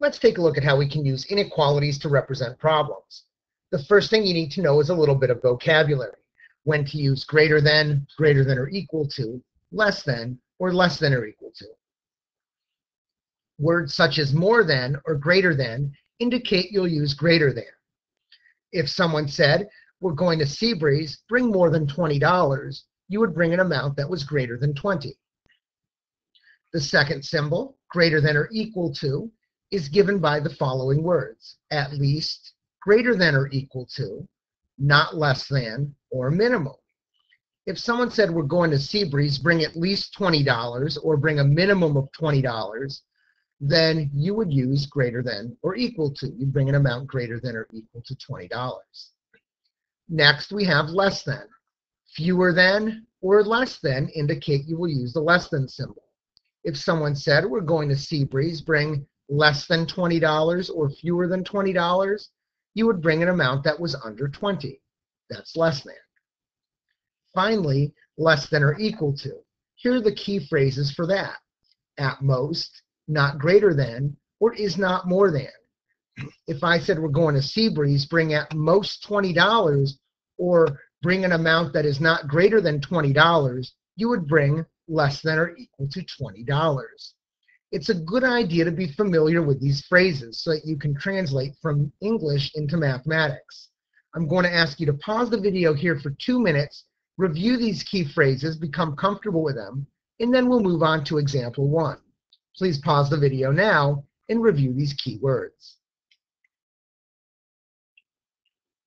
Let's take a look at how we can use inequalities to represent problems. The first thing you need to know is a little bit of vocabulary. When to use greater than, greater than or equal to, less than, or less than or equal to. Words such as more than or greater than indicate you'll use greater than. If someone said, we're going to Seabreeze, bring more than $20, you would bring an amount that was greater than 20. The second symbol, greater than or equal to, is given by the following words, at least, greater than or equal to, not less than, or minimum. If someone said we're going to Seabreeze, bring at least $20 or bring a minimum of $20, then you would use greater than or equal to. You bring an amount greater than or equal to $20. Next, we have less than. Fewer than or less than indicate you will use the less than symbol. If someone said we're going to Seabreeze, bring less than $20 or fewer than $20, you would bring an amount that was under 20. That's less than. Finally, less than or equal to. Here are the key phrases for that. At most, not greater than, or is not more than. If I said we're going to Seabreeze, bring at most $20 or bring an amount that is not greater than $20, you would bring less than or equal to $20 it's a good idea to be familiar with these phrases so that you can translate from English into mathematics. I'm going to ask you to pause the video here for two minutes, review these key phrases, become comfortable with them, and then we'll move on to example one. Please pause the video now and review these key words.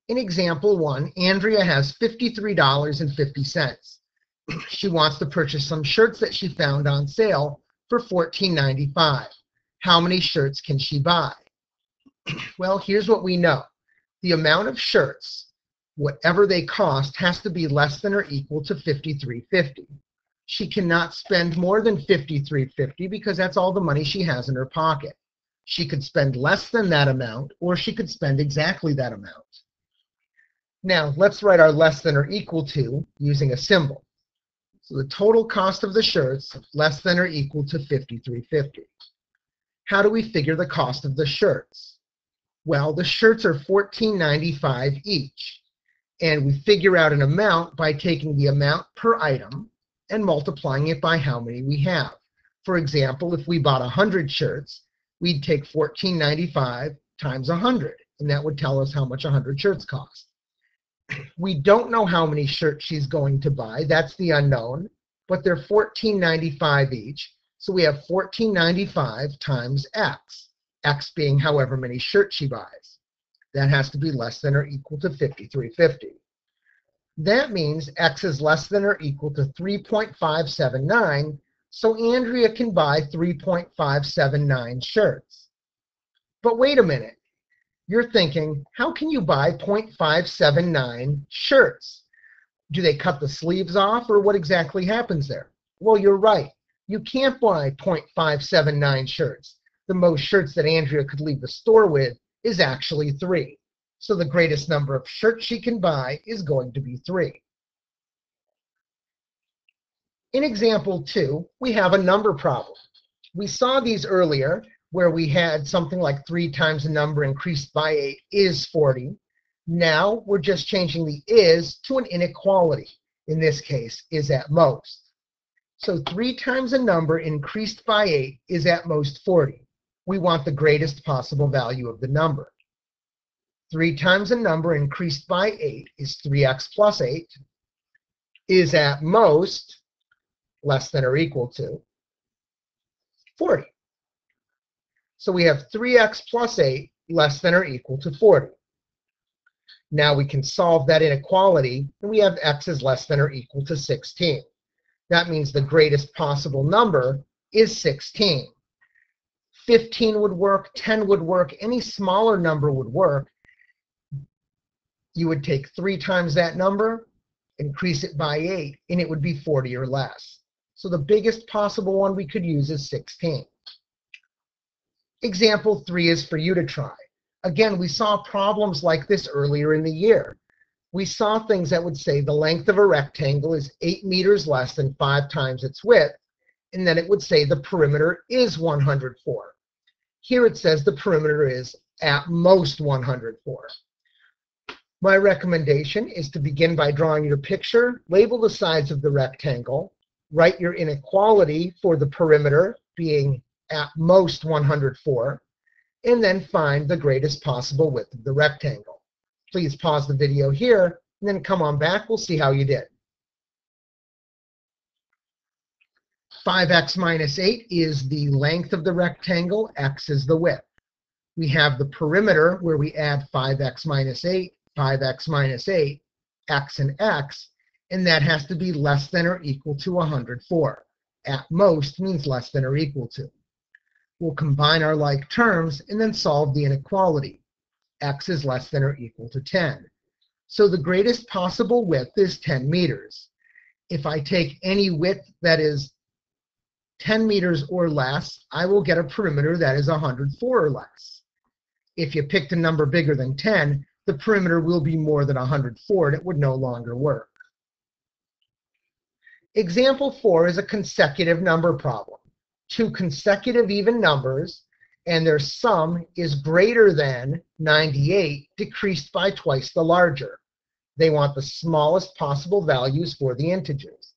In example one, Andrea has $53.50. she wants to purchase some shirts that she found on sale for $14.95. How many shirts can she buy? well, here's what we know. The amount of shirts, whatever they cost, has to be less than or equal to $53.50. She cannot spend more than $53.50 because that's all the money she has in her pocket. She could spend less than that amount, or she could spend exactly that amount. Now, let's write our less than or equal to using a symbol. So the total cost of the shirts less than or equal to 53.50. How do we figure the cost of the shirts? Well, the shirts are $14.95 each. And we figure out an amount by taking the amount per item and multiplying it by how many we have. For example, if we bought 100 shirts, we'd take $14.95 times 100, and that would tell us how much 100 shirts cost. We don't know how many shirts she's going to buy. That's the unknown. But they're $14.95 each. So we have $14.95 times X. X being however many shirts she buys. That has to be less than or equal to 53.50. That means X is less than or equal to 3.579. So Andrea can buy 3.579 shirts. But wait a minute you're thinking, how can you buy 0.579 shirts? Do they cut the sleeves off or what exactly happens there? Well, you're right. You can't buy 0.579 shirts. The most shirts that Andrea could leave the store with is actually three. So the greatest number of shirts she can buy is going to be three. In example two, we have a number problem. We saw these earlier where we had something like three times the number increased by eight is 40. Now we're just changing the is to an inequality. In this case, is at most. So three times a number increased by eight is at most 40. We want the greatest possible value of the number. Three times a number increased by eight is 3x plus 8, is at most less than or equal to 40. So we have 3x plus 8 less than or equal to 40. Now we can solve that inequality, and we have x is less than or equal to 16. That means the greatest possible number is 16. 15 would work, 10 would work, any smaller number would work. You would take 3 times that number, increase it by 8, and it would be 40 or less. So the biggest possible one we could use is 16. Example three is for you to try. Again, we saw problems like this earlier in the year. We saw things that would say the length of a rectangle is 8 meters less than 5 times its width, and then it would say the perimeter is 104. Here it says the perimeter is at most 104. My recommendation is to begin by drawing your picture, label the sides of the rectangle, write your inequality for the perimeter being at most 104, and then find the greatest possible width of the rectangle. Please pause the video here, and then come on back. We'll see how you did. 5x minus 8 is the length of the rectangle. x is the width. We have the perimeter where we add 5x minus 8 5x minus 8, x and x, and that has to be less than or equal to 104. At most means less than or equal to. We'll combine our like terms and then solve the inequality. x is less than or equal to 10. So the greatest possible width is 10 meters. If I take any width that is 10 meters or less, I will get a perimeter that is 104 or less. If you picked a number bigger than 10, the perimeter will be more than 104 and it would no longer work. Example 4 is a consecutive number problem. Two consecutive even numbers and their sum is greater than 98 decreased by twice the larger. They want the smallest possible values for the integers.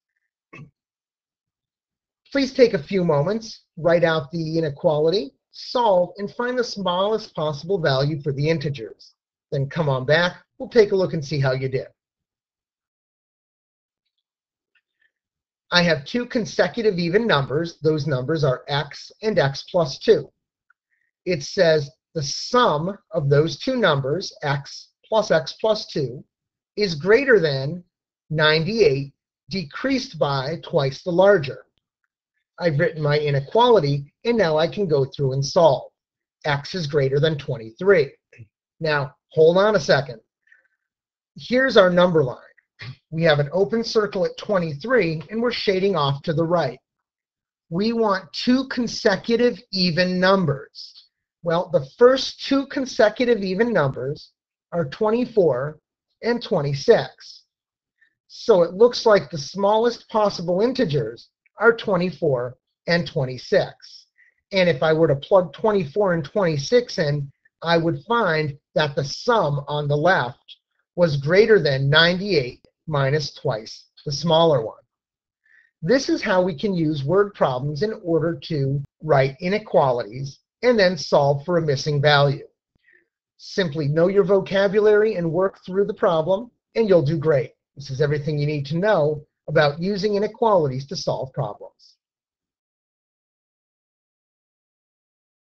Please take a few moments, write out the inequality, solve, and find the smallest possible value for the integers. Then come on back. We'll take a look and see how you did. I have two consecutive even numbers. Those numbers are x and x plus 2. It says the sum of those two numbers, x plus x plus 2, is greater than 98 decreased by twice the larger. I've written my inequality, and now I can go through and solve. x is greater than 23. Now, hold on a second. Here's our number line. We have an open circle at 23, and we're shading off to the right. We want two consecutive even numbers. Well, the first two consecutive even numbers are 24 and 26. So it looks like the smallest possible integers are 24 and 26. And if I were to plug 24 and 26 in, I would find that the sum on the left was greater than 98 minus twice the smaller one. This is how we can use word problems in order to write inequalities and then solve for a missing value. Simply know your vocabulary and work through the problem, and you'll do great. This is everything you need to know about using inequalities to solve problems.